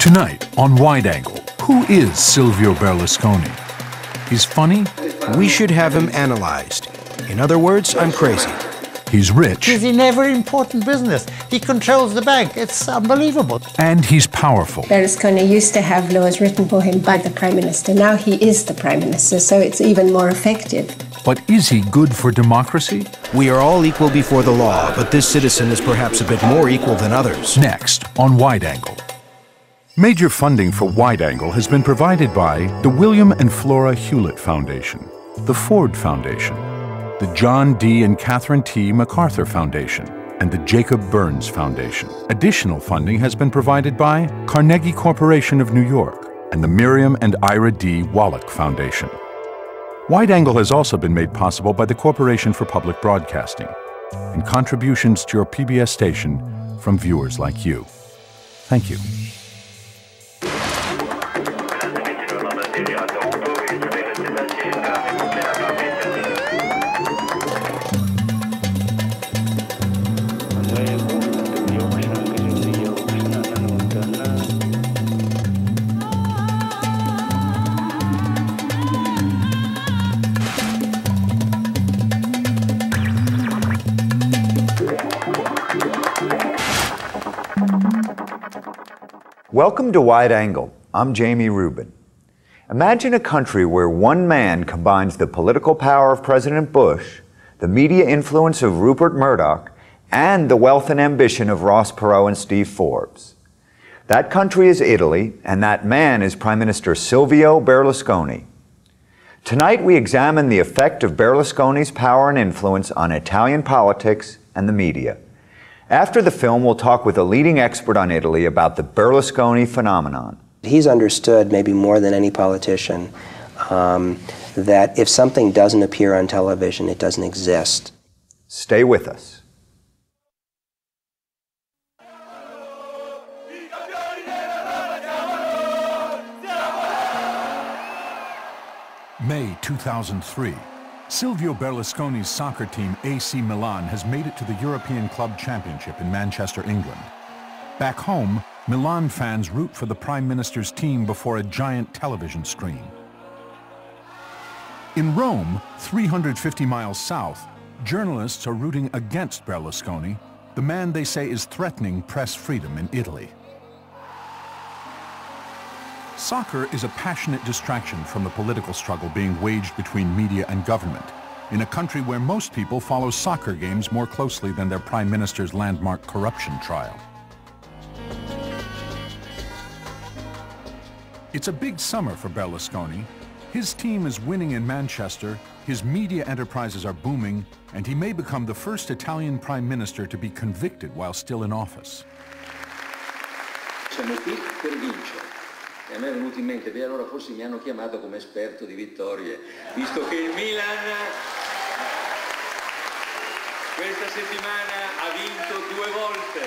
Tonight on Wide Angle, who is Silvio Berlusconi? He's funny. We should have him analyzed. In other words, I'm crazy. He's rich. He's in every important business. He controls the bank. It's unbelievable. And he's powerful. Berlusconi used to have laws written for him by the Prime Minister. Now he is the Prime Minister, so it's even more effective. But is he good for democracy? We are all equal before the law, but this citizen is perhaps a bit more equal than others. Next on Wide Angle. Major funding for Wide Angle has been provided by the William and Flora Hewlett Foundation, the Ford Foundation, the John D. and Catherine T. MacArthur Foundation, and the Jacob Burns Foundation. Additional funding has been provided by Carnegie Corporation of New York and the Miriam and Ira D. Wallach Foundation. Wide Angle has also been made possible by the Corporation for Public Broadcasting and contributions to your PBS station from viewers like you. Thank you. Welcome to Wide Angle. I'm Jamie Rubin. Imagine a country where one man combines the political power of President Bush, the media influence of Rupert Murdoch, and the wealth and ambition of Ross Perot and Steve Forbes. That country is Italy, and that man is Prime Minister Silvio Berlusconi. Tonight we examine the effect of Berlusconi's power and influence on Italian politics and the media. After the film, we'll talk with a leading expert on Italy about the Berlusconi phenomenon. He's understood, maybe more than any politician, um, that if something doesn't appear on television, it doesn't exist. Stay with us. May 2003. Silvio Berlusconi's soccer team AC Milan has made it to the European Club Championship in Manchester, England. Back home, Milan fans root for the Prime Minister's team before a giant television screen. In Rome, 350 miles south, journalists are rooting against Berlusconi, the man they say is threatening press freedom in Italy. Soccer is a passionate distraction from the political struggle being waged between media and government in a country where most people follow soccer games more closely than their prime minister's landmark corruption trial. It's a big summer for Berlusconi. His team is winning in Manchester, his media enterprises are booming, and he may become the first Italian prime minister to be convicted while still in office. E a me è venuto in mente, beh allora forse mi hanno chiamato come esperto di vittorie, visto che il Milan questa settimana ha vinto due volte.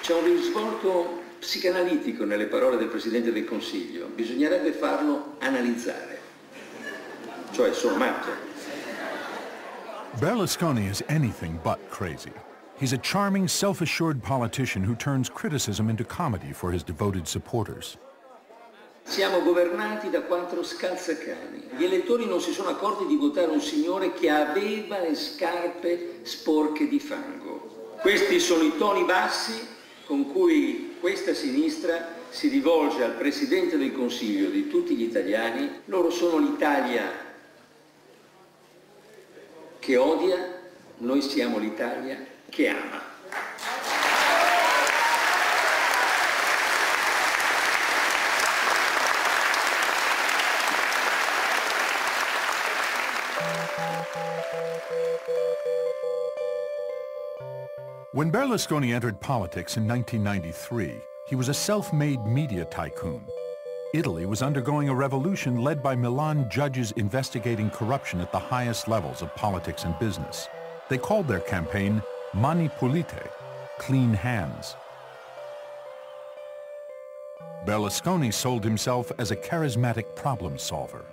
C'è un risvolto psicanalitico nelle parole del Presidente del Consiglio, bisognerebbe farlo analizzare, cioè sommato. Berlusconi is anything but crazy. He's a charming, self-assured politician who turns criticism into comedy for his devoted supporters. Siamo governati da quattro scalzacani. Gli elettori non si sono accorti di votare un signore che aveva le scarpe sporche di fango. Questi sono i toni bassi con cui questa sinistra si rivolge al Presidente del Consiglio di tutti gli italiani. Loro sono l'Italia che odia, noi siamo l'Italia che ama. When Berlusconi entered politics in 1993, he was a self-made media tycoon. Italy was undergoing a revolution led by Milan judges investigating corruption at the highest levels of politics and business. They called their campaign Mani Pulite, clean hands. Berlusconi sold himself as a charismatic problem solver.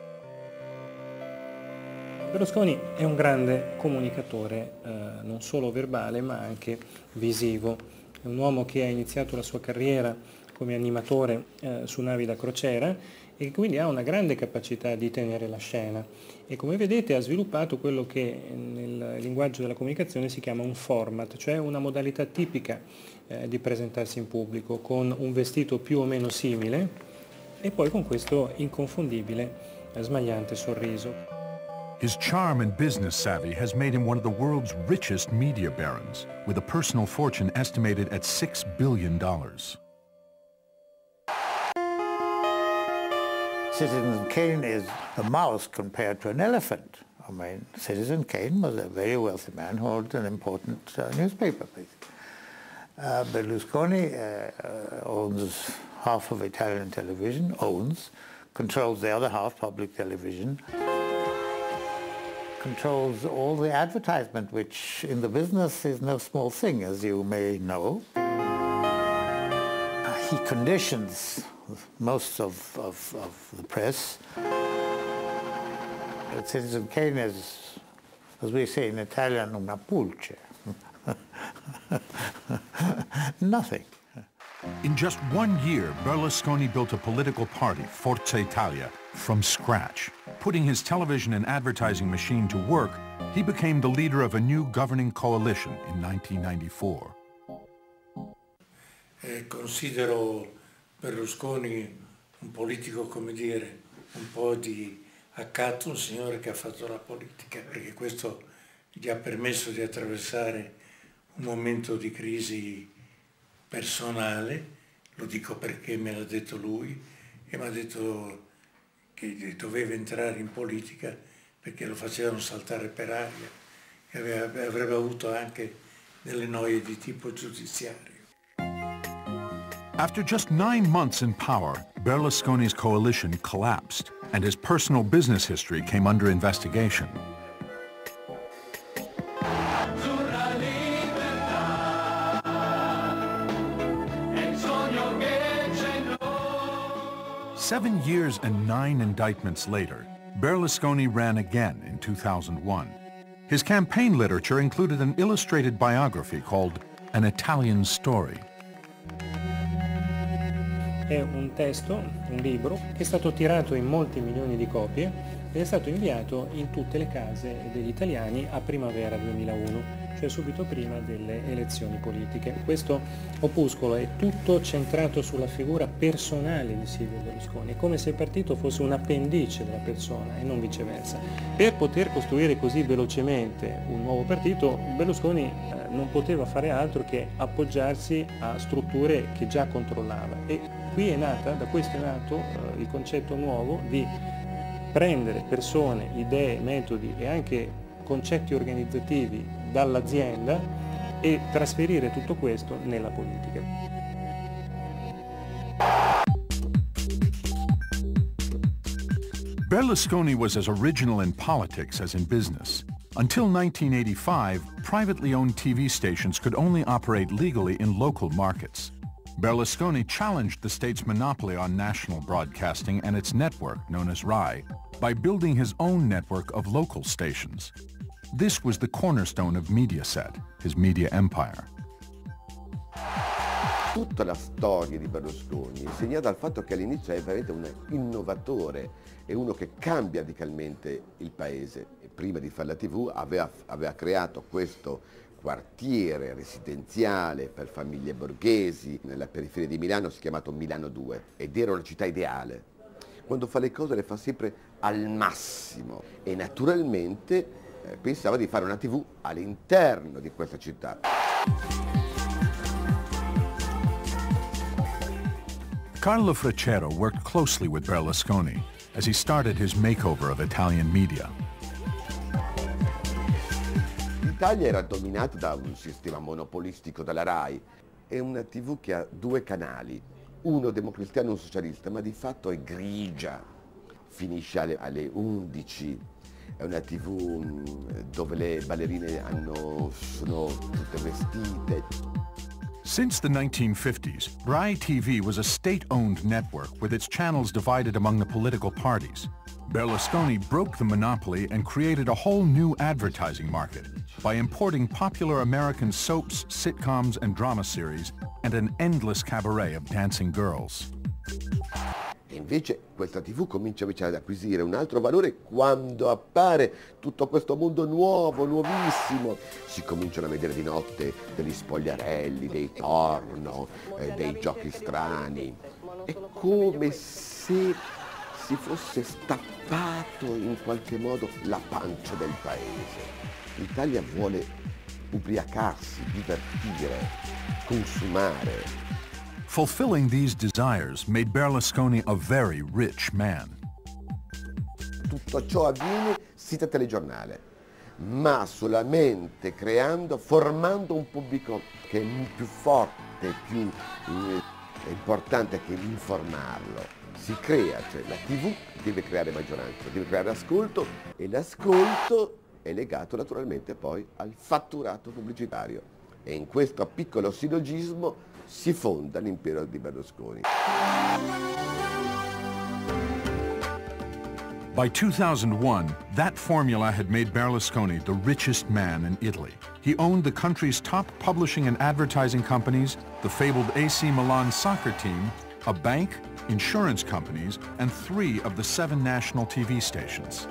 Berlusconi è un grande comunicatore, eh, non solo verbale ma anche visivo. è un uomo che ha iniziato la sua carriera come animatore eh, su navi da crociera e quindi ha una grande capacità di tenere la scena e come vedete ha sviluppato quello che nel linguaggio della comunicazione si chiama un format, cioè una modalità tipica eh, di presentarsi in pubblico con un vestito più o meno simile e poi con questo inconfondibile, eh, smagliante sorriso. His charm and business savvy has made him one of the world's richest media barons, with a personal fortune estimated at $6 billion. Citizen Kane is a mouse compared to an elephant. I mean, Citizen Kane was a very wealthy man who owned an important uh, newspaper. Uh, Berlusconi uh, owns half of Italian television, owns, controls the other half, public television, controls all the advertisement, which in the business is no small thing, as you may know. He conditions most of, of, of the press. Citizen Kane is, as we say in Italian, una pulce. Nothing. In just one year, Berlusconi built a political party, Forza Italia, from scratch. Putting his television and advertising machine to work, he became the leader of a new governing coalition in 1994. Eh, considero Berlusconi un politico, come dire, un po' di accatto, un signore che ha fatto la politica, perché questo gli ha permesso di attraversare un momento di crisi personale, lo dico perché me l'ha detto lui, e mi ha detto che doveva entrare in politica perché lo facevano saltare per aria e avrebbe avuto anche delle noie di tipo giudiziario. After just nine months in power, Berlusconi's coalition collapsed and his personal business history came under investigation. Seven years and nine indictments later, Berlusconi ran again in 2001. His campaign literature included an illustrated biography called An Italian Story. È un testo, un libro, che è stato tirato in molti milioni di copie ed è stato inviato in tutte le case degli italiani a primavera 2001, cioè subito prima delle elezioni politiche. Questo opuscolo è tutto centrato sulla figura personale di Silvio Berlusconi, è come se il partito fosse un appendice della persona e non viceversa. Per poter costruire così velocemente un nuovo partito, Berlusconi eh, non poteva fare altro che appoggiarsi a strutture che già controllava e qui è nata, da questo è nato eh, il concetto nuovo di prendere persone, idee, metodi e anche concetti organizzativi dall'azienda e trasferire tutto questo nella politica. Berlusconi was as original in politics as in business. Until 1985, privately owned TV stations could only operate legally in local markets. Berlusconi challenged the state's monopoly on national broadcasting and its network, known as RAI, by building his own network of local stations. This was the cornerstone of Mediaset, his media empire. Tutta la storia di Berlusconi è segnata dal fatto che all'inizio è veramente un innovatore, è uno che cambia radicalmente il paese. Prima di fare la tv aveva, aveva creato questo quartiere residenziale per famiglie borghesi nella periferia di Milano, si è chiamato Milano 2 ed era una città ideale. Quando fa le cose le fa sempre al massimo e naturalmente eh, pensava di fare una tv all'interno di questa città. Carlo Freccero worked closely with Berlusconi as he started his makeover of Italian media. L'Italia era dominata da un sistema monopolistico della RAI. È una tv che ha due canali, uno democristiano e uno socialista, ma di fatto è grigia. Finisce alle, alle 11, è una tv mm, dove le ballerine hanno, sono tutte vestite. Since the 1950s, Rai TV was a state-owned network with its channels divided among the political parties. Berlusconi broke the monopoly and created a whole new advertising market by importing popular American soaps, sitcoms, and drama series, and an endless cabaret of dancing girls. Invece questa TV comincia invece ad acquisire un altro valore quando appare tutto questo mondo nuovo, nuovissimo. Si cominciano a vedere di notte degli spogliarelli, dei porno, eh, dei giochi strani. È come se si fosse stappato in qualche modo la pancia del paese. L'Italia vuole ubriacarsi, divertire, consumare, Fulfilling these desires made Berlusconi a very rich man. Tutto ciò avviene senza telegiornale, ma solamente creando, formando un pubblico che è più forte, più eh, importante che informarlo. Si crea, cioè la TV deve creare maggioranza, deve creare ascolto e l'ascolto è legato naturalmente poi al fatturato pubblicitario. E in questo piccolo sillogismo si fonda l'impero di Berlusconi. By 2001, that formula had made Berlusconi the richest man in Italy. He owned the country's top publishing and advertising companies, the fabled AC Milan soccer team, a bank, insurance companies, and three of the seven national TV stations.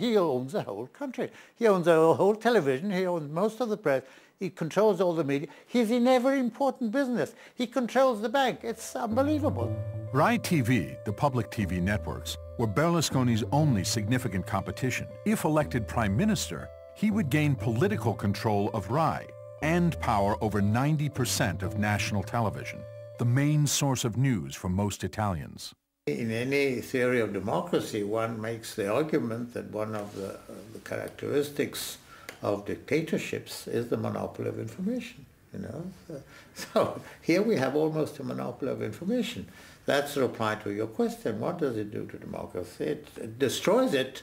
He owns the whole country. He owns the whole television. He owns most of the press. He controls all the media. He's in every important business. He controls the bank. It's unbelievable. Rai TV, the public TV networks, were Berlusconi's only significant competition. If elected prime minister, he would gain political control of Rai and power over 90% of national television, the main source of news for most Italians. In any theory of democracy, one makes the argument that one of the, uh, the characteristics of dictatorships is the monopoly of information. You know, so, so, here we have almost a monopoly of information. That's the reply to your question. What does it do to democracy? It, it destroys it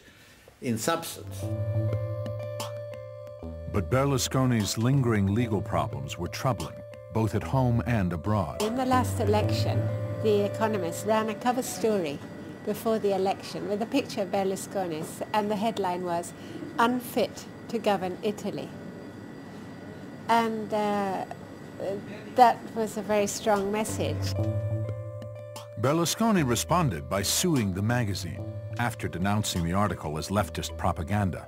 in substance. But Berlusconi's lingering legal problems were troubling, both at home and abroad. In the last election, The Economist ran a cover story before the election with a picture of Berlusconi, and the headline was, Unfit to govern Italy. And uh, that was a very strong message. Berlusconi responded by suing the magazine after denouncing the article as leftist propaganda.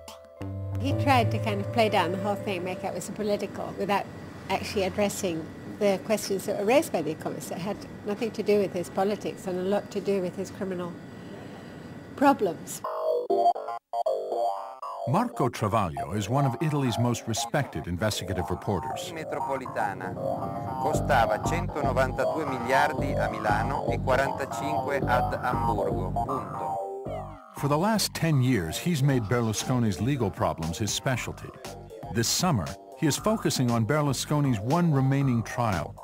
He tried to kind of play down the whole thing, make it was a political, without actually addressing the questions that were raised by the Economist that had nothing to do with his politics and a lot to do with his criminal problems. Marco Travaglio is one of Italy's most respected investigative reporters. metropolitana costava 192 miliardi a Milano e 45 ad Amburgo. Punto. For the last 10 years, he's made Berlusconi's legal problems his specialty. This summer, he is focusing on Berlusconi's one remaining trial,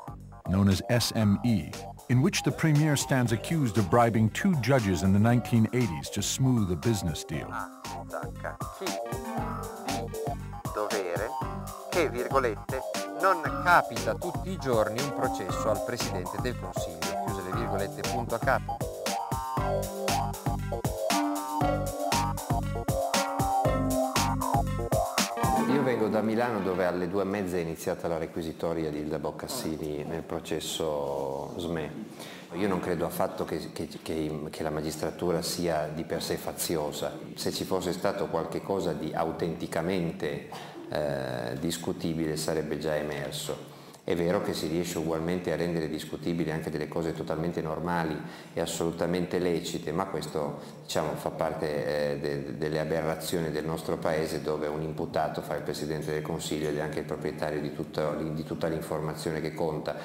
known as SME, in which the premier stands accused of bribing two judges in the 1980s to smooth a business deal. Ah, Dovere che, virgolette, non capita tutti i giorni un processo al Presidente del Consiglio, chiuse le virgolette, punto a capo. Da Milano dove alle due e mezza è iniziata la requisitoria di Ilda Boccassini nel processo SME. Io non credo affatto che, che, che, che, la magistratura sia di per sé faziosa. Se ci fosse stato qualche cosa di autenticamente eh, discutibile sarebbe già emerso. È vero che si riesce ugualmente a rendere discutibili anche delle cose totalmente normali e assolutamente lecite, ma questo diciamo, fa parte eh, de, delle aberrazioni del nostro paese dove un imputato fa il Presidente del Consiglio ed è anche il proprietario di, tutto, di tutta l'informazione che conta.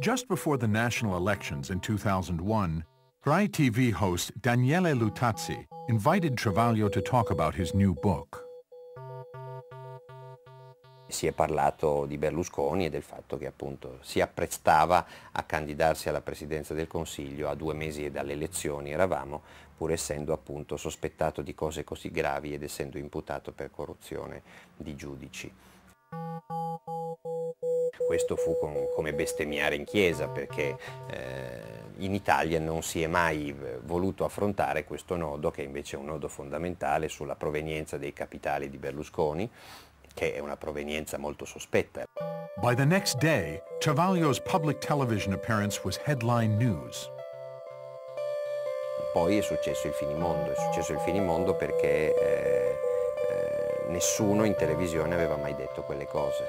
Just before the national elections in 2001, Rai TV host Daniele Lutazzi invited Travaglio to talk about his new book. Si è parlato di Berlusconi e del fatto che appunto si apprestava a candidarsi alla presidenza del Consiglio a due mesi dalle elezioni eravamo, pur essendo appunto sospettato di cose così gravi ed essendo imputato per corruzione di giudici. Questo fu con, come bestemmiare in chiesa perché eh, in Italia non si è mai eh, voluto affrontare questo nodo che invece è un nodo fondamentale sulla provenienza dei capitali di Berlusconi che è una provenienza molto sospetta. By the next day, Travaglio's public television appearance was headline news. Poi è successo il finimondo, è successo il finimondo perché eh, eh, nessuno in televisione aveva mai detto quelle cose.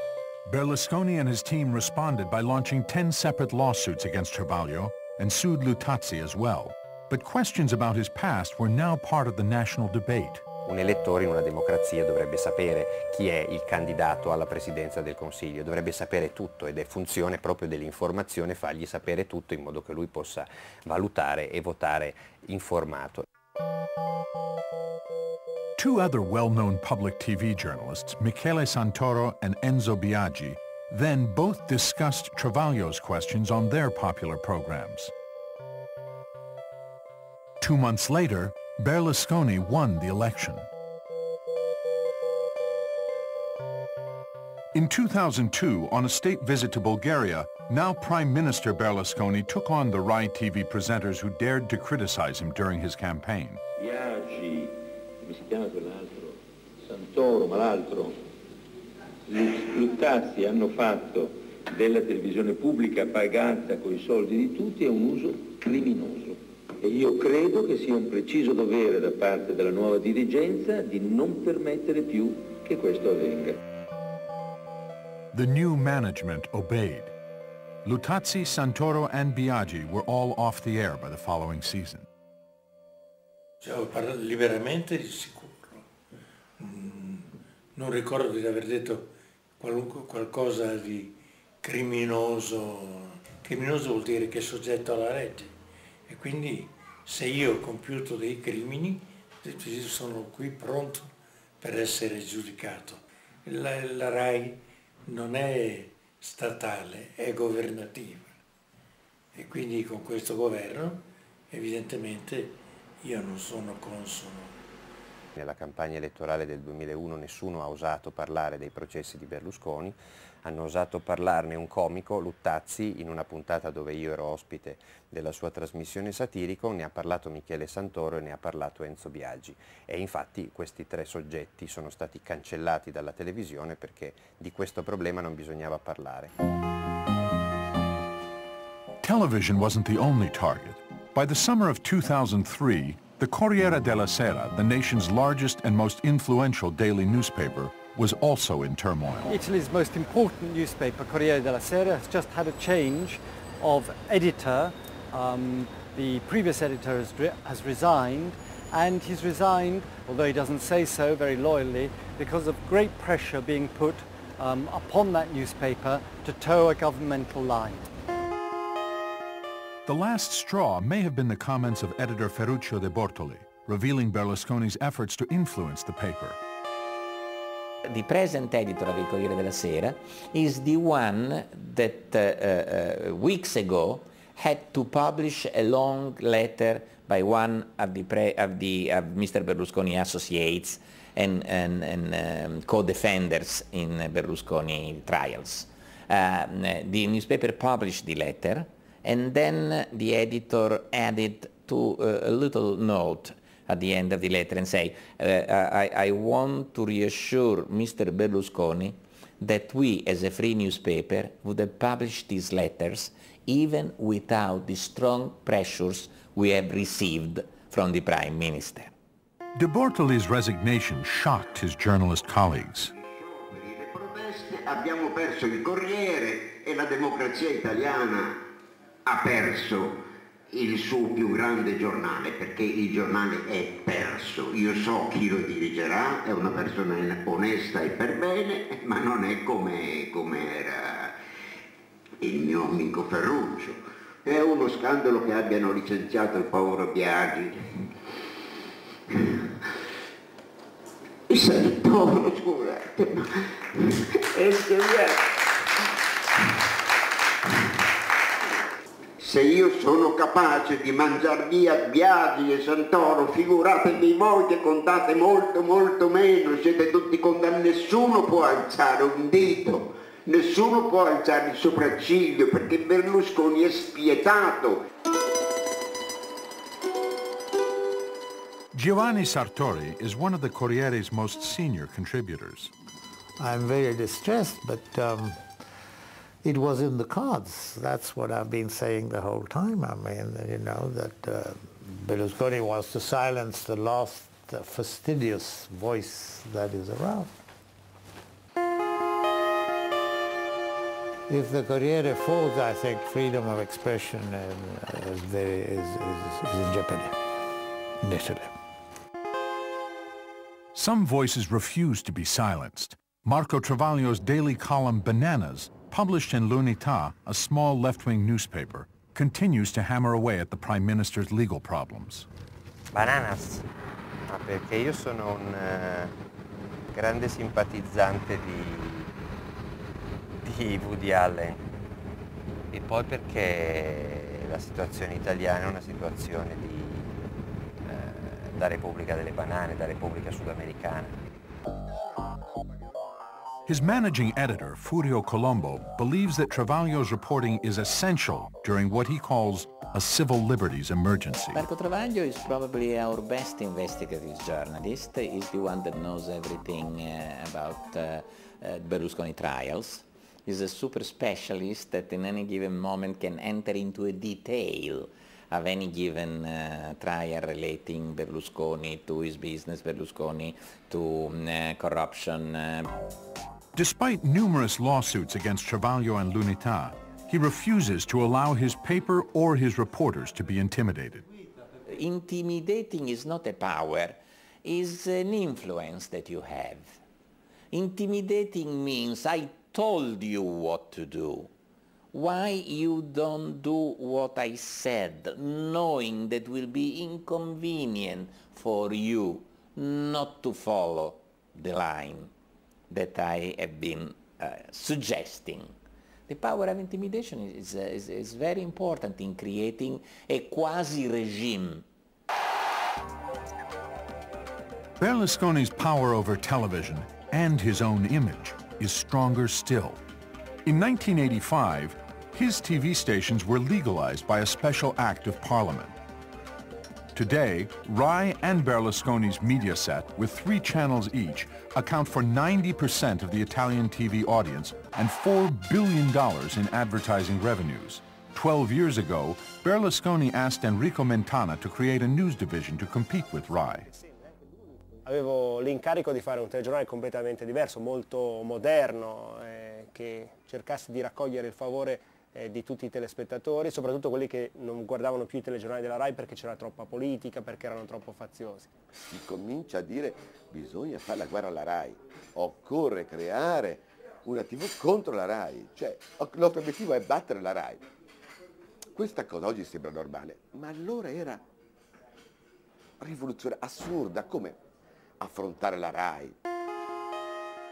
Berlusconi and his team responded by launching 10 separate lawsuits against Travaglio and sued Lutazzi as well. But questions about his past were now part of the national debate. Un elettore in una democrazia dovrebbe sapere chi è il candidato alla presidenza del Consiglio, dovrebbe sapere tutto ed è funzione proprio dell'informazione fargli sapere tutto in modo che lui possa valutare e votare informato. Two other well-known public TV journalists, Michele Santoro and Enzo Biaggi, then both discussed Travaglio's questions on their popular programs. Two months later, Berlusconi won the election. In 2002, on a state visit to Bulgaria, now Prime Minister Berlusconi took on the Rai TV presenters who dared to criticize him during his campaign. Biagi, come si chiama quell'altro? Santoro, ma l'altro? Luttazzi hanno fatto della televisione pubblica pagata i soldi di tutti un uso criminoso. E io credo che sia un preciso dovere da parte della nuova dirigenza di non permettere più che questo avvenga. The new management obeyed. Lutazzi, Santoro and Biaggi were all off the air by the following season. Cioè, parlo liberamente di sicuro. Mm, non ricordo di aver detto qualcosa di criminoso. Criminoso vuol dire che è soggetto alla legge. E quindi se io ho compiuto dei crimini, sono qui pronto per essere giudicato. La, la RAI non è statale, è governativa. E quindi con questo governo evidentemente io non sono consono. Nella campagna elettorale del 2001 nessuno ha osato parlare dei processi di Berlusconi, hanno osato parlarne un comico, Luttazzi, in una puntata dove io ero ospite della sua trasmissione satirico, ne ha parlato Michele Santoro e ne ha parlato Enzo Biaggi. E infatti questi tre soggetti sono stati cancellati dalla televisione perché di questo problema non bisognava parlare. Television wasn't the only target. By the summer of 2003, the Corriere della Sera, the nation's largest and most influential daily newspaper, was also in turmoil. Italy's most important newspaper, Corriere della Sera, has just had a change of editor. Um, the previous editor has, has resigned and he's resigned, although he doesn't say so very loyally, because of great pressure being put um, upon that newspaper to toe a governmental line. The last straw may have been the comments of editor Ferruccio de Bortoli, revealing Berlusconi's efforts to influence the paper. The present editor of the Corriere della Sera is the one that uh, uh, weeks ago had to publish a long letter by one of the, pre of the of Mr. Berlusconi associates and, and, and um, co-defenders in Berlusconi trials. Uh, the newspaper published the letter and then the editor added to uh, a little note at the end of the letter and say, uh, I, I want to reassure Mr. Berlusconi that we as a free newspaper would have published these letters even without the strong pressures we have received from the Prime Minister. De Bortoli's resignation shocked his journalist colleagues. Abbiamo perso il Corriere e la democrazia italiana ha perso il suo più grande giornale, perché il giornale è perso. Io so chi lo dirigerà, è una persona onesta e per bene, ma non è come, come era il mio amico Ferruccio. È uno scandalo che abbiano licenziato il povero Biagi. Santoro, scusate, ma è che se io sono capace di mangiare via Biagi e Santoro, figuratevi voi che contate molto molto meno, siete tutti condanni, nessuno può alzare un dito, nessuno può alzare il sopracciglio perché Berlusconi è spietato. Giovanni Sartori is one of the Corriere's most senior contributors. I'm very distressed, but um, it was in the cards. That's what I've been saying the whole time. I mean, you know, that uh, Berlusconi wants to silence the last uh, fastidious voice that is around. If the Corriere falls, I think freedom of expression is, is, is, is, is in jeopardy in Italy. Some voices refuse to be silenced. Marco Travaglio's daily column Bananas, published in L'Unità, a small left-wing newspaper, continues to hammer away at the Prime Minister's legal problems. Bananas? Ma perché io sono un uh, grande simpatizzante di, di Woody Allen e poi perché la situazione italiana è una situazione di da Repubblica delle Banane, da Repubblica Sudamericana. His managing editor, Furio Colombo, believes that Travaglio's reporting is essential during what he calls a civil liberties emergency. Marco Travaglio is probably our best investigative journalist. He's the one that knows everything uh, about uh, uh, Berlusconi trials. He's a super specialist that in any given moment can enter into a detail of any given uh, trial relating Berlusconi to his business, Berlusconi to uh, corruption. Despite numerous lawsuits against Travaglio and L'Unità, he refuses to allow his paper or his reporters to be intimidated. Intimidating is not a power, it's an influence that you have. Intimidating means I told you what to do why you don't do what I said, knowing that will be inconvenient for you not to follow the line that I have been uh, suggesting. The power of intimidation is, is, is very important in creating a quasi-regime. Berlusconi's power over television and his own image is stronger still. In 1985, his TV stations were legalized by a special act of parliament. Today, Rai and Berlusconi's Mediaset, with three channels each, account for 90% of the Italian TV audience and $4 billion in advertising revenues. Twelve years ago, Berlusconi asked Enrico Mentana to create a news division to compete with Rai. Avevo l'incarico di fare un telegiornale completamente diverso, molto moderno, eh, che cercasse di raccogliere il favore eh, di tutti i telespettatori, soprattutto quelli che non guardavano più i telegiornali della RAI perché c'era troppa politica, perché erano troppo faziosi. Si comincia a dire bisogna fare la guerra alla RAI, occorre creare una TV contro la RAI, cioè il nostro obiettivo è battere la RAI. Questa cosa oggi sembra normale, ma allora era rivoluzione assurda, come affrontare la RAI.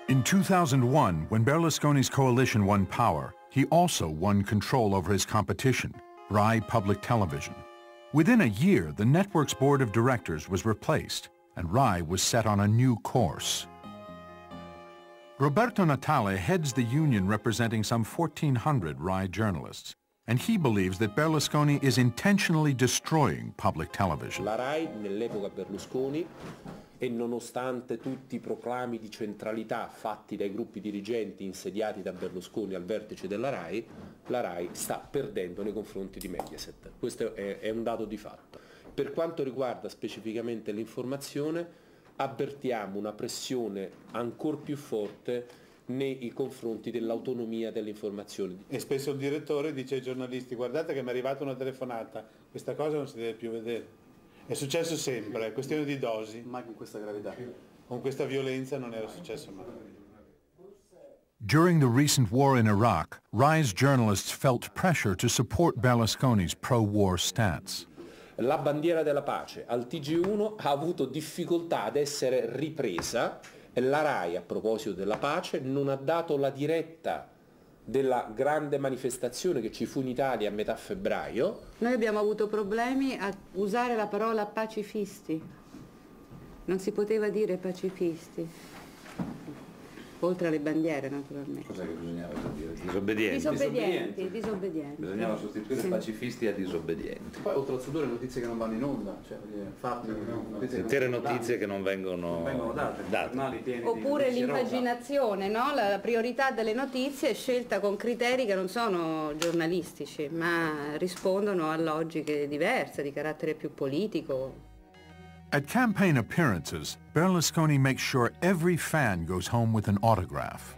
In 2001, when Berlusconi's coalition won power, he also won control over his competition, Rai Public Television. Within a year, the network's board of directors was replaced, and Rai was set on a new course. Roberto Natale heads the union representing some 1,400 Rai journalists, and he believes that Berlusconi is intentionally destroying public television. La Rai, nell'epoca Berlusconi, e nonostante tutti i proclami di centralità fatti dai gruppi dirigenti insediati da Berlusconi al vertice della RAI, la RAI sta perdendo nei confronti di Mediaset. Questo è, è un dato di fatto. Per quanto riguarda specificamente l'informazione, avvertiamo una pressione ancora più forte nei confronti dell'autonomia dell'informazione. E spesso il direttore dice ai giornalisti guardate che mi è arrivata una telefonata, questa cosa non si deve più vedere. È successo sempre, è questione di dosi. Mai con questa gravità. Con questa violenza non era successo mai. During the recent war in Iraq, Rai's journalists felt pressure to support Berlusconi's pro-war stance. La bandiera della pace al TG1 ha avuto difficoltà ad essere ripresa e la RAI, a proposito della pace, non ha dato la diretta della grande manifestazione che ci fu in Italia a metà febbraio. Noi abbiamo avuto problemi a usare la parola pacifisti. Non si poteva dire pacifisti. Oltre alle bandiere, naturalmente. Cos'è che bisognava dire? Disobbedienti. Disobbedienti, disobbedienti. Bisognava sostituire Sì. pacifisti a disobbedienti. Poi oltretutto le notizie che non vanno in onda, cioè fatti, notizie che Intere non vengono notizie date. che non vengono, Non vengono date, di Oppure notizie rosa. l'impaginazione, no? la priorità delle notizie è scelta con criteri che non sono giornalistici, ma rispondono a logiche diverse, di carattere più politico. At campaign appearances, Berlusconi makes sure every fan goes home with an autograph.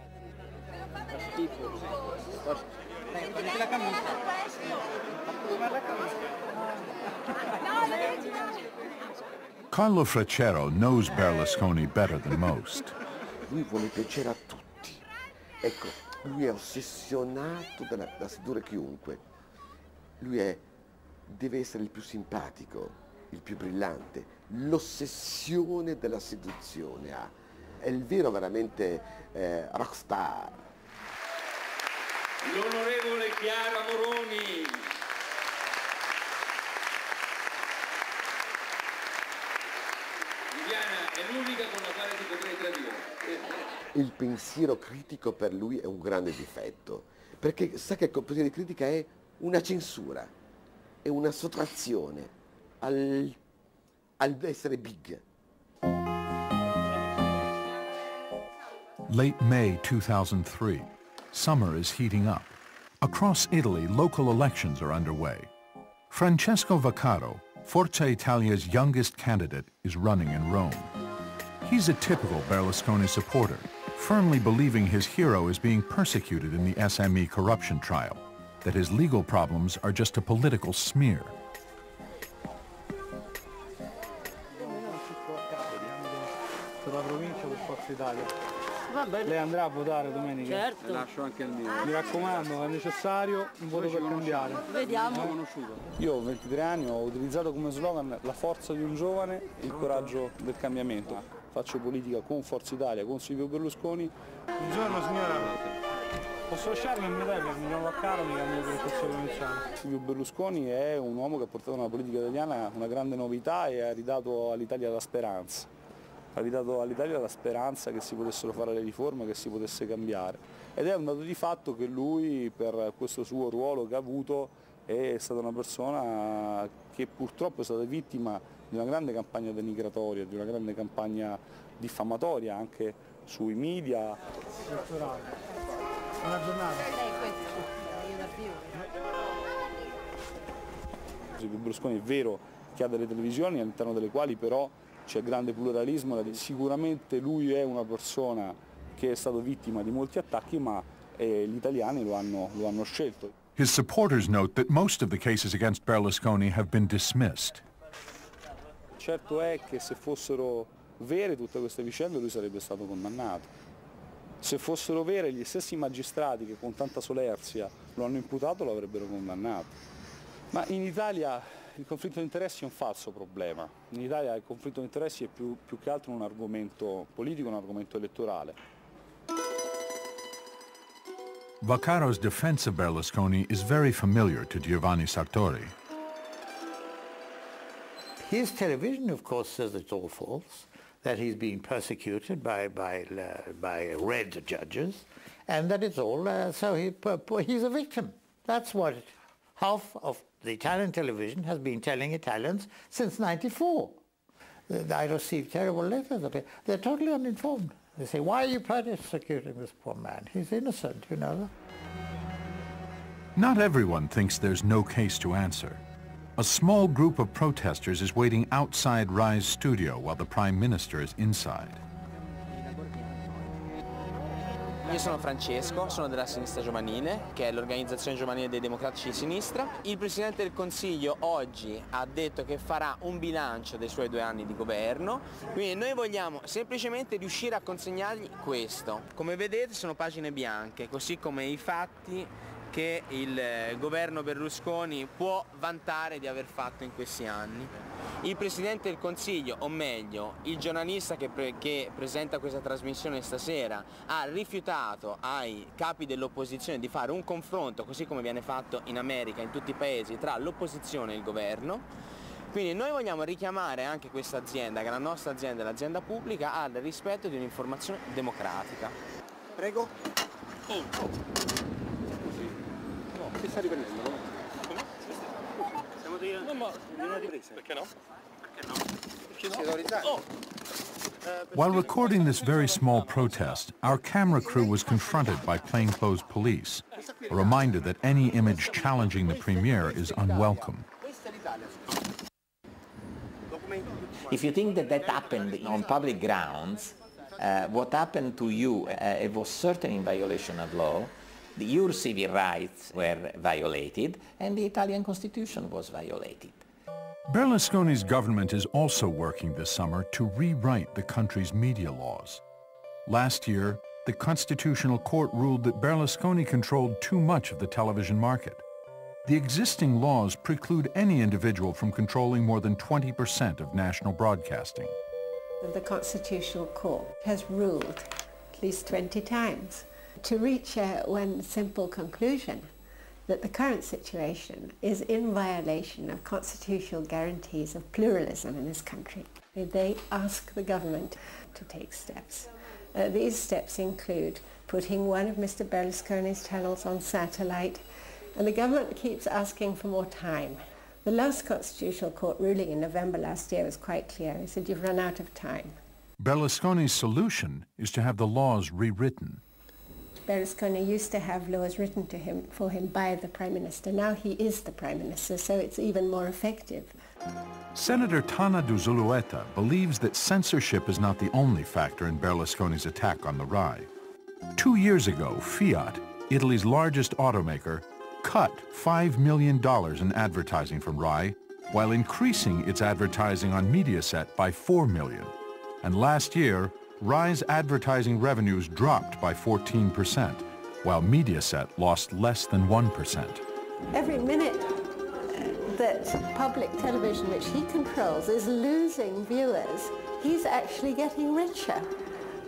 Carlo Freccero knows Berlusconi better than most. Lui è ossessionato da, da sedurre chiunque. Lui è, deve essere il più simpatico, il più brillante. L'ossessione della seduzione ha. È il vero veramente eh, rockstar. L'onorevole Chiara Moroni. Viviana è l'unica con la quale ti potrei tradire. Il pensiero critico per lui è un grande difetto, perché sa che il pensiero di critica è una censura, è una sottrazione al, al essere big. Late May 2003. Summer is heating up. Across Italy, local elections are underway. Francesco Vaccaro, Forza Italia's youngest candidate, is running in Rome. He's a typical Berlusconi supporter, firmly believing his hero is being persecuted in the SME corruption trial, that his legal problems are just a political smear. Lei andrà a votare domenica? Certo. Lascio anche il mio. Mi raccomando, è necessario un voto per cambiare. Vediamo. Io ho 23 anni, ho utilizzato come slogan la forza di un giovane, il coraggio del cambiamento. Faccio politica con Forza Italia, con Silvio Berlusconi. Buongiorno signora. Posso lasciarle il mio telefono? Mi chiamo Vaccaro, mi cambio per il corso provinciale. Silvio Berlusconi è un uomo che ha portato nella politica italiana una grande novità e ha ridato all'Italia la speranza ha ridato all'Italia la speranza che si potessero fare le riforme, che si potesse cambiare. Ed è un dato di fatto che lui, per questo suo ruolo che ha avuto, è stata una persona che purtroppo è stata vittima di una grande campagna denigratoria, di una grande campagna diffamatoria anche sui media. Buona giornata. Berlusconi è vero che ha delle televisioni all'interno delle quali però c'è grande pluralismo, sicuramente lui è una persona che è stato vittima di molti attacchi ma eh, gli italiani lo hanno, lo hanno scelto. His supporters note that most of the cases against Berlusconi have been dismissed. Certo è che se fossero vere tutte queste vicende lui sarebbe stato condannato. Se fossero vere gli stessi magistrati che con tanta solerzia lo hanno imputato lo avrebbero condannato. Ma in Italia il conflitto di interessi è un falso problema. In Italia il conflitto di interessi è più, più che altro un argomento politico, un argomento elettorale. Vaccaro's defense of Berlusconi is very familiar to Giovanni Sartori. His television, of course, says it's all false, that he's being persecuted by, by, uh, by red judges, and that it's all, uh, so he, p- p- he's a victim. That's what it, half of the Italian television has been telling Italians since 94. Uh, I received terrible letters. They're totally uninformed. They say, why are you persecuting this poor man? He's innocent, you know. Not everyone thinks there's no case to answer. A small group of protesters is waiting outside Rai's studio while the Prime Minister is inside. Io sono Francesco, sono della Sinistra Giovanile, che è l'organizzazione giovanile dei democratici di sinistra. Il Presidente del Consiglio oggi ha detto che farà un bilancio dei suoi due anni di governo, quindi noi vogliamo semplicemente riuscire a consegnargli questo. Come vedete sono pagine bianche, così come i fatti che il eh, governo Berlusconi può vantare di aver fatto in questi anni. Il Presidente del Consiglio, o meglio, il giornalista che, pre che presenta questa trasmissione stasera, ha rifiutato ai capi dell'opposizione di fare un confronto, così come viene fatto in America, in tutti i paesi, tra l'opposizione e il governo. Quindi noi vogliamo richiamare anche questa azienda, che è la nostra azienda, l'azienda pubblica, al rispetto di un'informazione democratica. Prego. No, si sta riprendendo, no? Come? Siamo di... No, ma non ho riprese. Perché no? While recording this very small protest, our camera crew was confronted by plainclothes police, a reminder that any image challenging the premier is unwelcome. If you think that that happened on public grounds, uh, what happened to you, uh, it was certainly in violation of law, your civil rights were violated, and the Italian constitution was violated. Berlusconi's government is also working this summer to rewrite the country's media laws. Last year, the Constitutional Court ruled that Berlusconi controlled too much of the television market. The existing laws preclude any individual from controlling more than 20% of national broadcasting. The Constitutional Court has ruled at least 20 times to reach uh, one simple conclusion that the current situation is in violation of constitutional guarantees of pluralism in this country. They ask the government to take steps. Uh, these steps include putting one of Mr. Berlusconi's channels on satellite, and the government keeps asking for more time. The last Constitutional Court ruling in November last year was quite clear. It said you've run out of time. Berlusconi's solution is to have the laws rewritten. Berlusconi used to have laws written to him for him by the Prime Minister. Now he is the Prime Minister, so it's even more effective. Senator Tana de Zulueta believes that censorship is not the only factor in Berlusconi's attack on the RAI. Two years ago, Fiat, Italy's largest automaker, cut $5 million in advertising from RAI while increasing its advertising on Mediaset by 4 million. And last year, RAI's advertising revenues dropped by 14%, while Mediaset lost less than 1%. Every minute that public television, which he controls, is losing viewers, he's actually getting richer.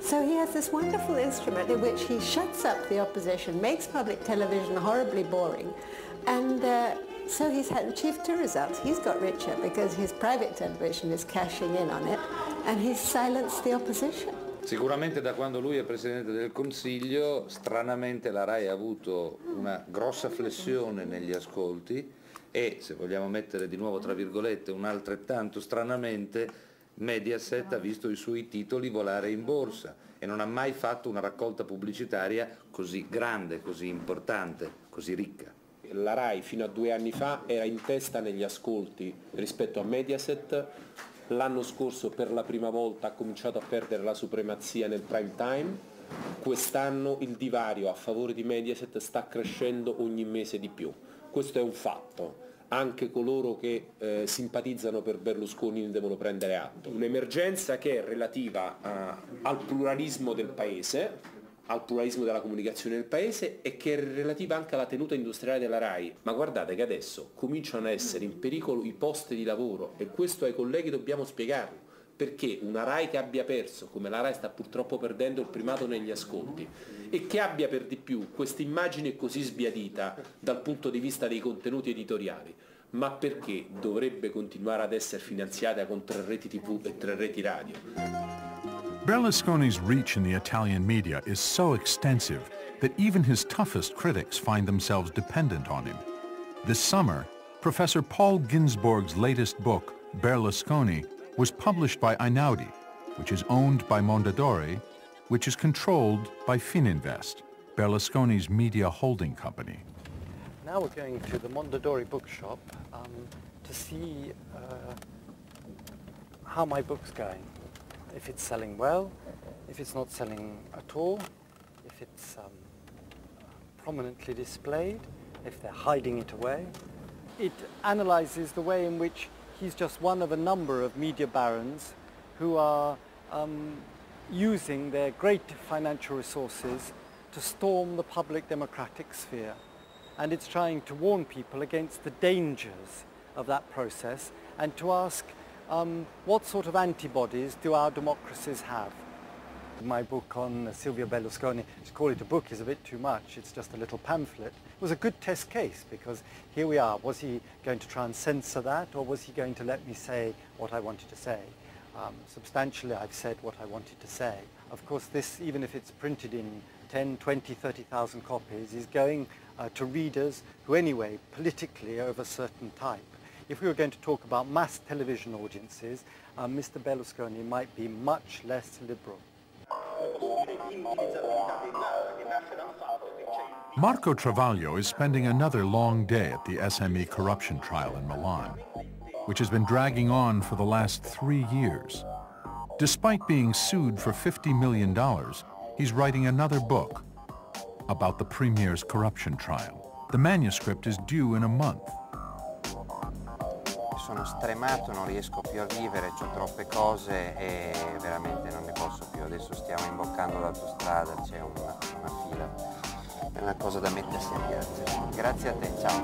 So he has this wonderful instrument in which he shuts up the opposition, makes public television horribly boring, and uh, so he's had achieved two results. He's got richer because his private television is cashing in on it, and he's silenced the opposition. Sicuramente da quando lui è Presidente del Consiglio, stranamente la RAI ha avuto una grossa flessione negli ascolti e, se vogliamo mettere di nuovo tra virgolette, un altrettanto stranamente, Mediaset ha visto i suoi titoli volare in borsa e non ha mai fatto una raccolta pubblicitaria così grande, così importante, così ricca. La RAI fino a due anni fa era in testa negli ascolti rispetto a Mediaset, l'anno scorso per la prima volta ha cominciato a perdere la supremazia nel prime time, quest'anno il divario a favore di Mediaset sta crescendo ogni mese di più. Questo è un fatto, anche coloro che eh, simpatizzano per Berlusconi ne devono prendere atto. Un'emergenza che è relativa a, al pluralismo del Paese, al pluralismo della comunicazione del paese e che è relativa anche alla tenuta industriale della RAI. Ma guardate che adesso cominciano a essere in pericolo i posti di lavoro e questo ai colleghi dobbiamo spiegarlo. Perché una RAI che abbia perso, come la RAI sta purtroppo perdendo il primato negli ascolti, e che abbia per di più questa immagine così sbiadita dal punto di vista dei contenuti editoriali, ma perché dovrebbe continuare ad essere finanziata con tre reti tv e tre reti radio? Berlusconi's reach in the Italian media is so extensive that even his toughest critics find themselves dependent on him. This summer, Professor Paul Ginsborg's latest book, Berlusconi, was published by Einaudi, which is owned by Mondadori, which is controlled by Fininvest, Berlusconi's media holding company. Now we're going to the Mondadori bookshop um, to see uh, how my book's going. If it's selling well, if it's not selling at all, if it's um, prominently displayed, if they're hiding it away. It analyzes the way in which he's just one of a number of media barons who are um, using their great financial resources to storm the public democratic sphere. and it's trying to warn people against the dangers of that process and to ask um, what sort of antibodies do our democracies have? My book on Silvio Berlusconi, to call it a book is a bit too much, it's just a little pamphlet, it was a good test case because here we are. Was he going to try and censor that or was he going to let me say what I wanted to say? Um, substantially I've said what I wanted to say. Of course this, even if it's printed in 10, 20, 30,000 copies, is going uh, to readers who anyway politically are of a certain type. If we were going to talk about mass television audiences, uh, Mr. Berlusconi might be much less liberal. Marco Travaglio is spending another long day at the SME corruption trial in Milan, which has been dragging on for the last three years. Despite being sued for $50 million, he's writing another book about the premier's corruption trial. The manuscript is due in a month. Sono stremato, non riesco più a vivere, ho troppe cose e veramente non ne posso più. Adesso stiamo imboccando l'autostrada, c'è una, una, fila, è una cosa da mettersi a piangere. Grazie a te, ciao.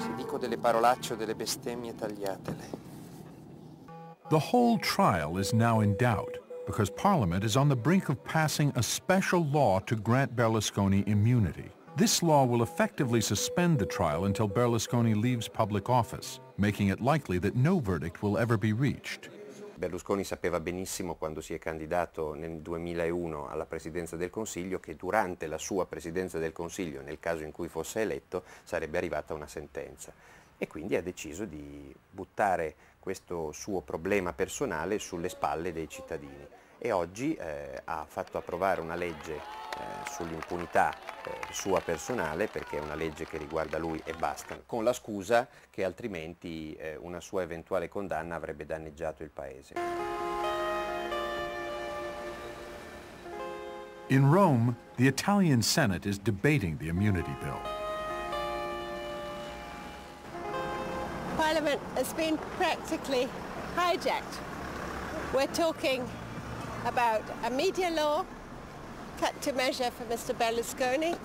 Se dico delle parolacce o delle bestemmie tagliatele. The whole trial is now in doubt because Parliament is on the brink of passing a special law to grant Berlusconi immunity. This law will effectively suspend the trial until Berlusconi leaves public office, making it likely that no verdict will ever be reached. Berlusconi sapeva benissimo quando si è candidato nel 2001 alla presidenza del Consiglio che durante la sua presidenza del Consiglio, nel caso in cui fosse eletto, sarebbe arrivata una sentenza. E quindi ha deciso di buttare questo suo problema personale sulle spalle dei cittadini e oggi eh, ha fatto approvare una legge sull'impunità eh, sua personale perché è una legge che riguarda lui e basta, con la scusa che altrimenti eh, una sua eventuale condanna avrebbe danneggiato il Paese. In Rome, the Italian Senate is debating the immunity bill. Parliament has been practically hijacked. We're talking about a media law cut to measure for Mr. Berlusconi.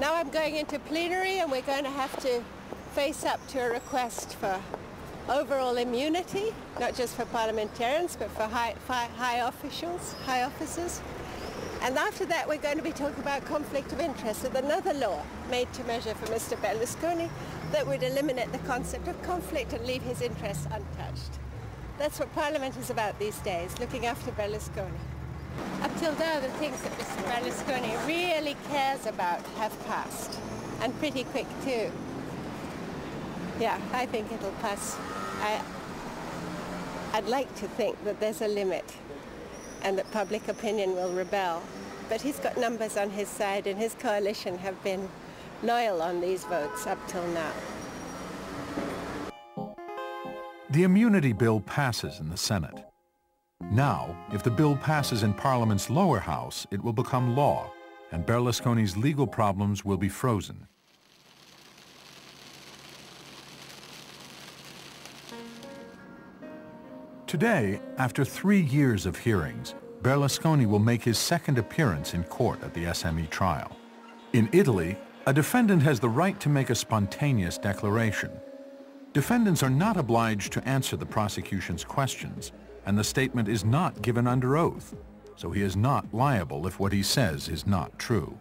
Now I'm going into plenary and we're going to have to face up to a request for overall immunity, not just for parliamentarians, but for high, high officials, high officers. And after that, we're going to be talking about conflict of interest with another law made to measure for Mr. Berlusconi that would eliminate the concept of conflict and leave his interests untouched. That's what Parliament is about these days, looking after Berlusconi. Up till now, the things that Mr. Berlusconi really cares about have passed, and pretty quick too. Yeah, I think it'll pass. I, I'd like to think that there's a limit and that public opinion will rebel. But he's got numbers on his side and his coalition have been loyal on these votes up till now. The immunity bill passes in the Senate. Now, if the bill passes in Parliament's lower house, it will become law, and Berlusconi's legal problems will be frozen. Today, after three years of hearings, Berlusconi will make his second appearance in court at the SME trial. In Italy, a defendant has the right to make a spontaneous declaration. Defendants are not obliged to answer the prosecution's questions, and the statement is not given under oath, so he is not liable if what he says is not true.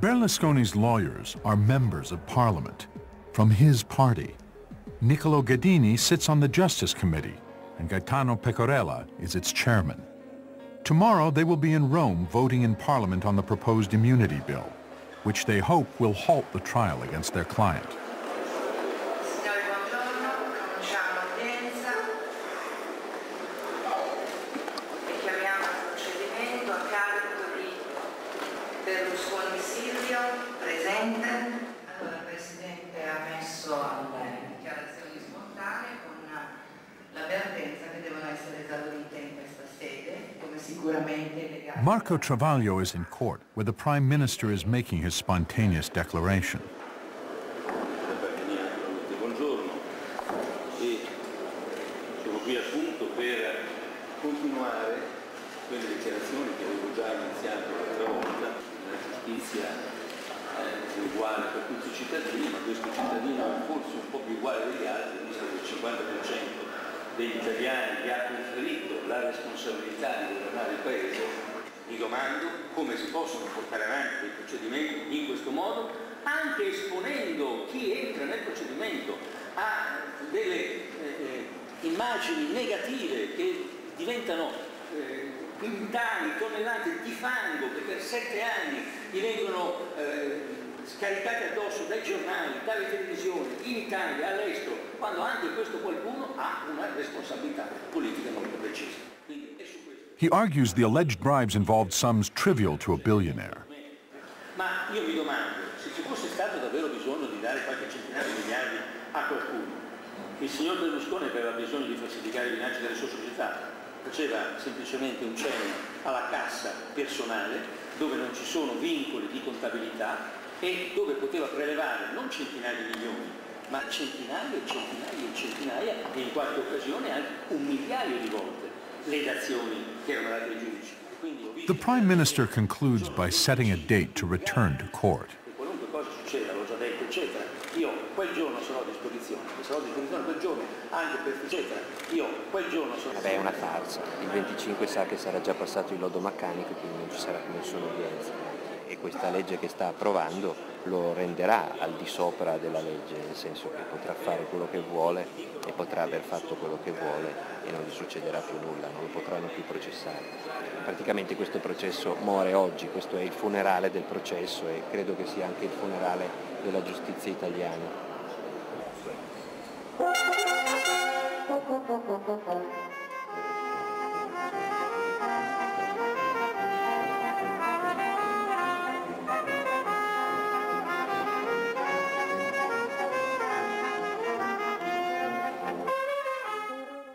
Berlusconi's lawyers are members of parliament from his party. Niccolo Ghedini sits on the Justice Committee, and Gaetano Pecorella is its chairman. Tomorrow they will be in Rome voting in Parliament on the proposed immunity bill, which they hope will halt the trial against their client. Marco Travaglio is in court, where the Prime Minister is making his spontaneous declaration. Immagini negative che diventano eh, quintali, tonnellate di fango che per sette anni gli vengono eh, scaricati addosso dai giornali, dalle televisioni, in Italia, all'estero, quando anche questo qualcuno ha una responsabilità politica molto precisa. He argues the alleged bribes involved sums trivial to a billionaire. Ma io mi domando, se ci fosse stato davvero bisogno di dare qualche centinaio di miliardi a qualcuno, il signor Berlusconi aveva bisogno di falsificare i bilanci delle sue società, faceva semplicemente un cenno alla cassa personale dove non ci sono vincoli di contabilità e dove poteva prelevare non centinaia di milioni, ma centinaia e centinaia e centinaia e in qualche occasione anche un migliaio di volte le dazioni che erano date ai giudici. The Prime Minister concludes by setting a date to return to court. Qualunque cosa succeda, l'ho già detto, eccetera, io quel giorno sarò a disposizione, sarò a disposizione quel giorno anche per eccetera, io quel giorno sarò... Vabbè, è una farsa. Il 25 sa che sarà già passato il lodo meccanico, quindi non ci sarà più nessuna udienza. E questa legge che sta approvando lo renderà al di sopra della legge, nel senso che potrà fare quello che vuole e potrà aver fatto quello che vuole e non gli succederà più nulla, non lo potranno più processare. Praticamente questo processo muore oggi, questo è il funerale del processo e credo che sia anche il funerale della giustizia italiana.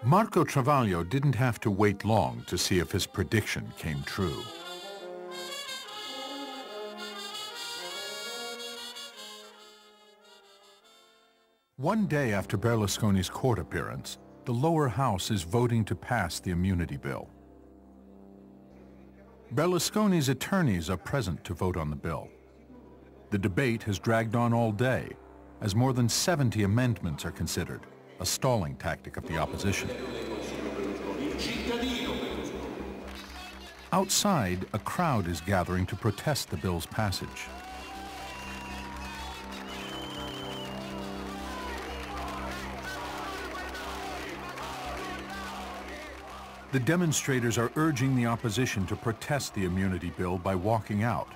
Marco Travaglio didn't have to wait long to see if his prediction came true. One day after Berlusconi's court appearance, the lower house is voting to pass the immunity bill. Berlusconi's attorneys are present to vote on the bill. The debate has dragged on all day, as more than 70 amendments are considered, a stalling tactic of the opposition. Outside, a crowd is gathering to protest the bill's passage. The demonstrators are urging the opposition to protest the immunity bill by walking out,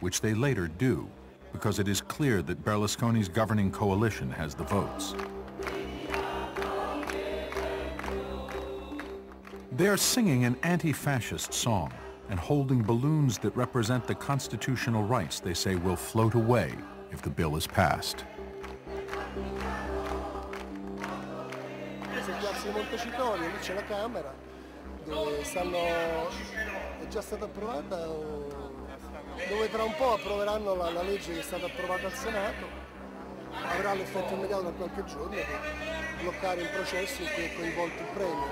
which they later do, because it is clear that Berlusconi's governing coalition has the votes. They are singing an anti-fascist song and holding balloons that represent the constitutional rights they say will float away if the bill is passed. Camera, dove stanno, è già stata approvata, dove tra un po' approveranno la, la legge che è stata approvata al Senato, avrà l'effetto immediato da qualche giorno per bloccare un processo in cui è coinvolto il premio.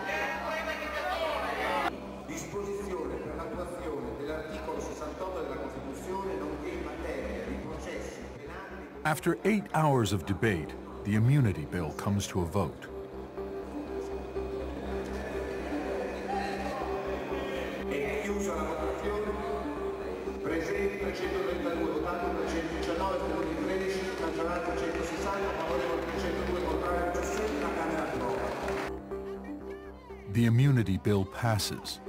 Disposizione per l'attuazione dell'articolo 68 della Costituzione nonché in materia di processi penali. After eight hours of debate, the immunity bill comes to a vote. Passes.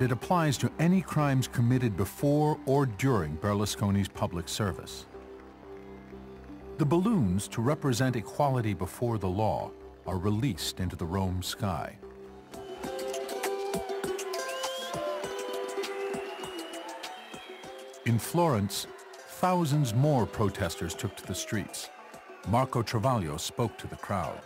It applies to any crimes committed before or during Berlusconi's public service. The balloons, to represent equality before the law, are released into the Rome sky. In Florence, thousands more protesters took to the streets. Marco Travaglio spoke to the crowd.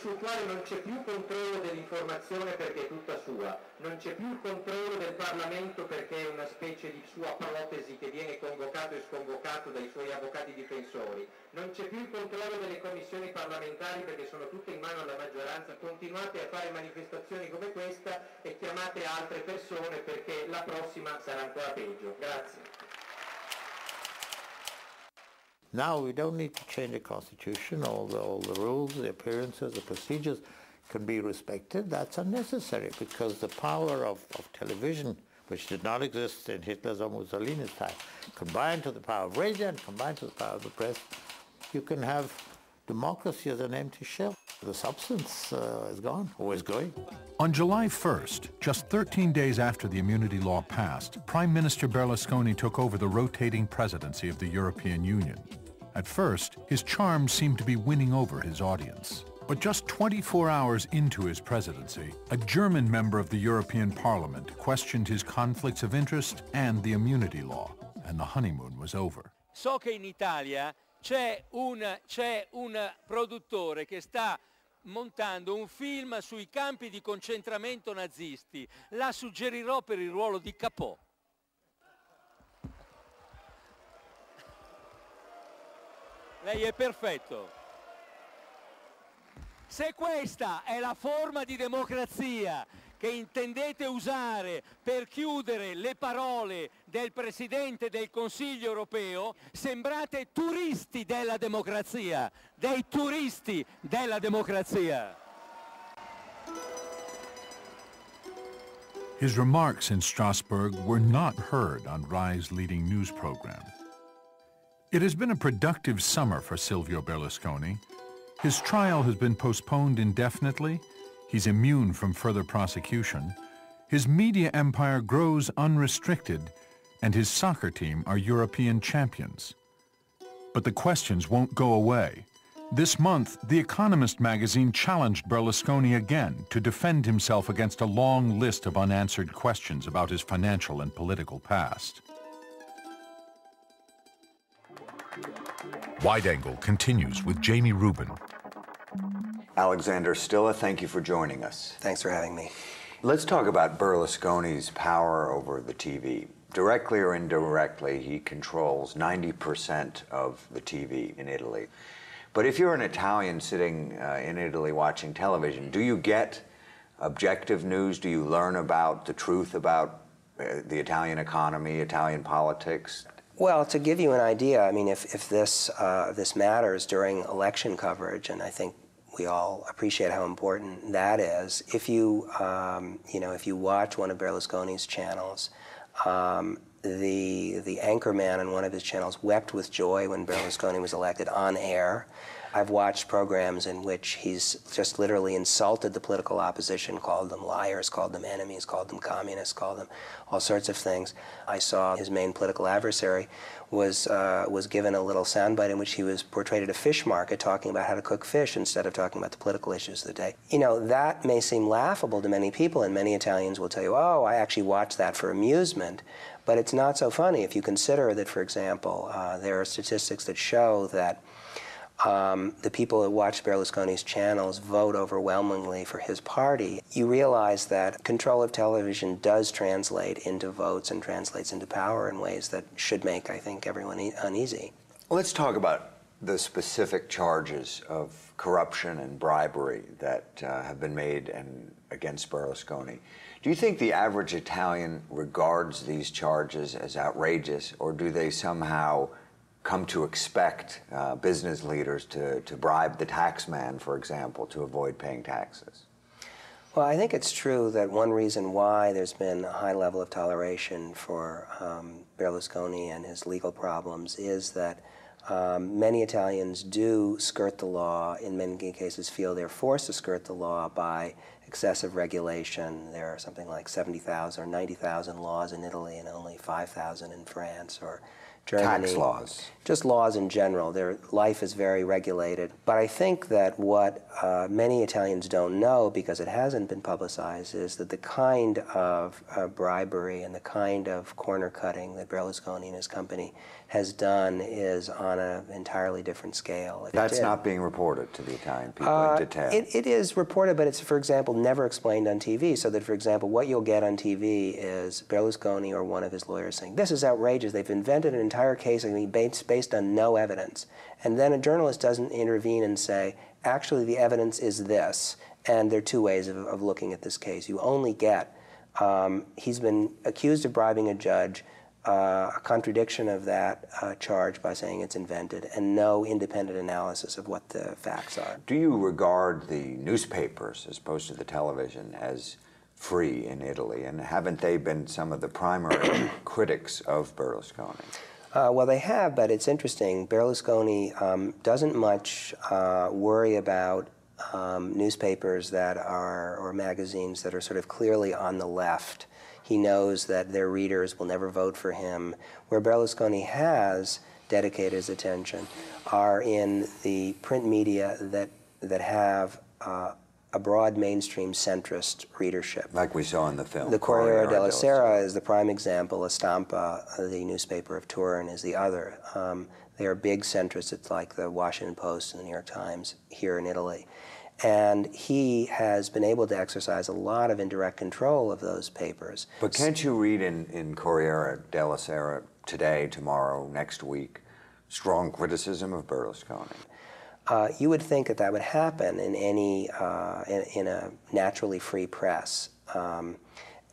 Sul quale non c'è più controllo dell'informazione perché è tutta sua, non c'è più il controllo del Parlamento perché è una specie di sua protesi che viene convocato e sconvocato dai suoi avvocati difensori, non c'è più il controllo delle commissioni parlamentari perché sono tutte in mano alla maggioranza, continuate a fare manifestazioni come questa e chiamate altre persone perché la prossima sarà ancora peggio. Grazie. Now we don't need to change the constitution, all the, all the rules, the appearances, the procedures can be respected. That's unnecessary because the power of, of television, which did not exist in Hitler's or Mussolini's time, combined to the power of radio and combined to the power of the press, you can have democracy as an empty shell. The substance uh, is gone, or is going. On July 1st, just 13 days after the immunity law passed, Prime Minister Berlusconi took over the rotating presidency of the European Union. At first, his charm seemed to be winning over his audience. But just 24 hours into his presidency, a German member of the European Parliament questioned his conflicts of interest and the immunity law, and the honeymoon was over. So che in Italia c'è un, c'è un produttore che sta montando un film sui campi di concentramento nazisti. La suggerirò per il ruolo di Capò. Lei è perfetto. Se questa è la forma di democrazia che intendete usare per chiudere le parole del Presidente del Consiglio europeo, sembrate turisti della democrazia, dei turisti della democrazia. His remarks in Strasbourg were not heard on Rai's leading news program. It has been a productive summer for Silvio Berlusconi. His trial has been postponed indefinitely. He's immune from further prosecution. His media empire grows unrestricted, and his soccer team are European champions. But the questions won't go away. This month, The Economist magazine challenged Berlusconi again to defend himself against a long list of unanswered questions about his financial and political past. Wide Angle continues with Jamie Rubin. Alexander Stille, thank you for joining us. Thanks for having me. Let's talk about Berlusconi's power over the TV. Directly or indirectly, he controls 90% of the TV in Italy. But if you're an Italian sitting uh, in Italy watching television, do you get objective news? Do you learn about the truth about uh, the Italian economy, Italian politics? Well, to give you an idea, I mean, if, if this, uh, this matters during election coverage, and I think we all appreciate how important that is, if you, um, you know, if you watch one of Berlusconi's channels, um, the, the anchor man on one of his channels wept with joy when Berlusconi was elected on air. I've watched programs in which he's just literally insulted the political opposition, called them liars, called them enemies, called them communists, called them all sorts of things. I saw his main political adversary was uh, was given a little soundbite in which he was portrayed at a fish market talking about how to cook fish instead of talking about the political issues of the day. You know, that may seem laughable to many people, and many Italians will tell you, oh, I actually watched that for amusement. But it's not so funny if you consider that, for example, uh, there are statistics that show that um, the people that watch Berlusconi's channels vote overwhelmingly for his party, you realize that control of television does translate into votes and translates into power in ways that should make, I think, everyone e uneasy. Let's talk about the specific charges of corruption and bribery that uh, have been made and against Berlusconi. Do you think the average Italian regards these charges as outrageous, or do they somehow come to expect uh, business leaders to, to bribe the taxman, for example, to avoid paying taxes? Well, I think it's true that one reason why there's been a high level of toleration for um, Berlusconi and his legal problems is that um, many Italians do skirt the law, in many cases feel they're forced to skirt the law by excessive regulation. There are something like 70,000 or 90,000 laws in Italy and only 5,000 in France or Germany. Tax laws. Just laws in general. Their life is very regulated. But I think that what uh, many Italians don't know, because it hasn't been publicized, is that the kind of uh, bribery and the kind of corner cutting that Berlusconi and his company has done is on an entirely different scale. It That's did. not being reported to the Italian people Uh, in detail. It, it is reported, but it's, for example, never explained on TV. So that, for example, what you'll get on TV is Berlusconi or one of his lawyers saying, This is outrageous. They've invented an entire case based, based on no evidence. And then a journalist doesn't intervene and say, Actually, the evidence is this. And there are two ways of, of looking at this case. You only get, um, he's been accused of bribing a judge. Uh, a contradiction of that uh, charge by saying it's invented, and no independent analysis of what the facts are. Do you regard the newspapers, as opposed to the television, as free in Italy? And haven't they been some of the primary critics of Berlusconi? Uh, well, they have, but it's interesting. Berlusconi um, doesn't much uh, worry about um, newspapers that are, or magazines that are sort of clearly on the left. He knows that their readers will never vote for him. Where Berlusconi has dedicated his attention are in the print media that, that have uh, a broad mainstream centrist readership. Like we saw in the film. The Corriere della Sera is the prime example. La Stampa, uh, the newspaper of Turin, is the other. Um, they are big centrists. It's like the Washington Post and the New York Times here in Italy. And he has been able to exercise a lot of indirect control of those papers. But can't you read in, in Corriere della Sera today, tomorrow, next week, strong criticism of Berlusconi? Uh, you would think that that would happen in any uh, in, in, a naturally free press, um,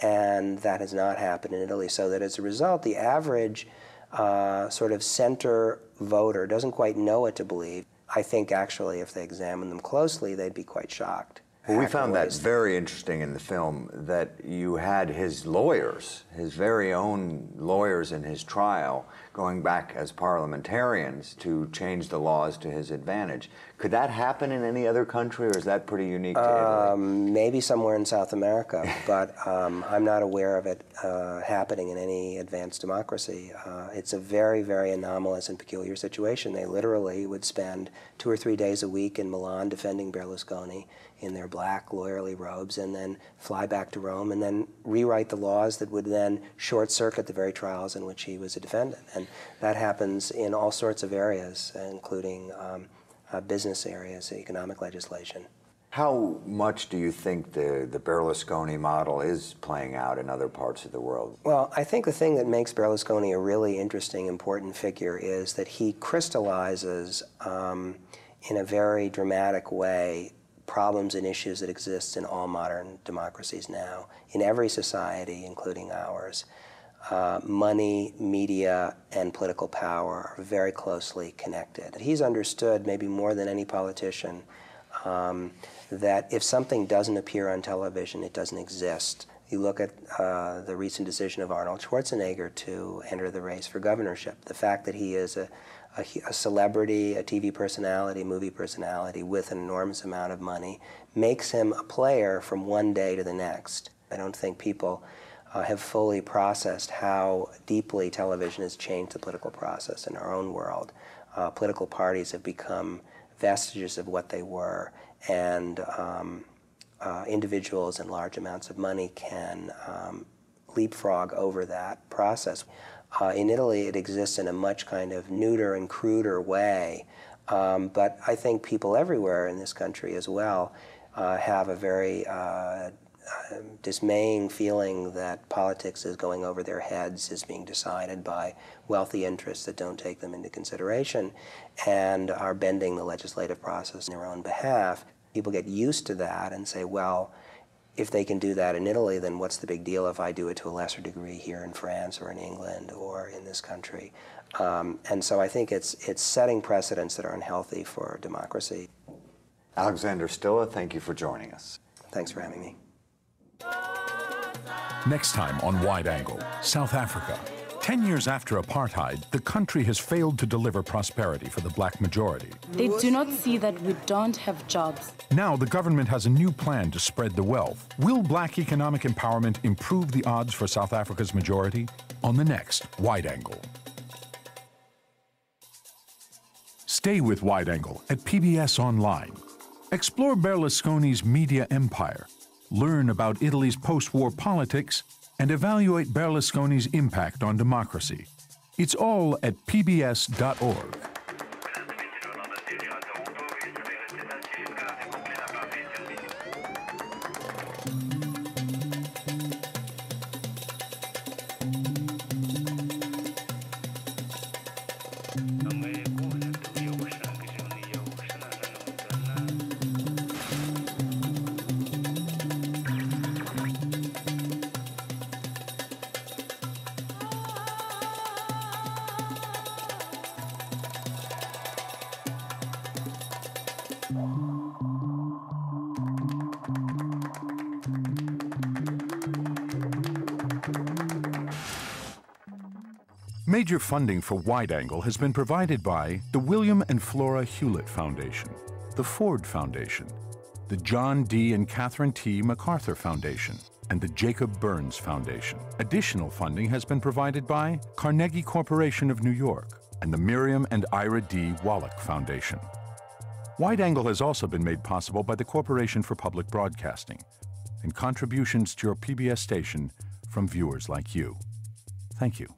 and that has not happened in Italy. So that as a result, the average uh, sort of center voter doesn't quite know what to believe. I think actually, if they examine them closely, they'd be quite shocked. Well, we found that very interesting in the film that you had his lawyers, his very own lawyers in his trial, going back as parliamentarians to change the laws to his advantage. Could that happen in any other country, or is that pretty unique to Italy? Um, maybe somewhere in South America, but um, I'm not aware of it uh, happening in any advanced democracy. Uh, it's a very, very anomalous and peculiar situation. They literally would spend two or three days a week in Milan defending Berlusconi in their black lawyerly robes and then fly back to Rome and then rewrite the laws that would then short circuit the very trials in which he was a defendant. And that happens in all sorts of areas, including um, uh, business areas, economic legislation. How much do you think the, the Berlusconi model is playing out in other parts of the world? Well, I think the thing that makes Berlusconi a really interesting, important figure is that he crystallizes um, in a very dramatic way problems and issues that exist in all modern democracies now, in every society, including ours. Uh, money, media, and political power are very closely connected. He's understood, maybe more than any politician, um, that if something doesn't appear on television, it doesn't exist. You look at uh, the recent decision of Arnold Schwarzenegger to enter the race for governorship. The fact that he is a, a, a celebrity, a TV personality, movie personality with an enormous amount of money makes him a player from one day to the next. I don't think people uh, have fully processed how deeply television has changed the political process in our own world. Uh, political parties have become vestiges of what they were, and um, uh, individuals and large amounts of money can um, leapfrog over that process. Uh, in Italy, it exists in a much kind of neuter and cruder way, um, but I think people everywhere in this country as well uh, have a very uh, dismaying feeling that politics is going over their heads, is being decided by wealthy interests that don't take them into consideration, and are bending the legislative process in their own behalf. People get used to that and say, well, if they can do that in Italy, then what's the big deal if I do it to a lesser degree here in France or in England or in this country? Um, and so I think it's, it's setting precedents that are unhealthy for democracy. Alexander Stille, thank you for joining us. Thanks for having me. Next time on Wide Angle, South Africa. Ten years after apartheid, the country has failed to deliver prosperity for the black majority. They do not see that we don't have jobs. Now the government has a new plan to spread the wealth. Will black economic empowerment improve the odds for South Africa's majority? On the next Wide Angle. Stay with Wide Angle at PBS Online. Explore Berlusconi's media empire, learn about Italy's post war politics, and evaluate Berlusconi's impact on democracy. It's all at pbs.org. funding for Wide Angle has been provided by the William and Flora Hewlett Foundation, the Ford Foundation, the John D. and Catherine T. MacArthur Foundation, and the Jacob Burns Foundation. Additional funding has been provided by Carnegie Corporation of New York and the Miriam and Ira D. Wallach Foundation. Wide Angle has also been made possible by the Corporation for Public Broadcasting and contributions to your PBS station from viewers like you. Thank you.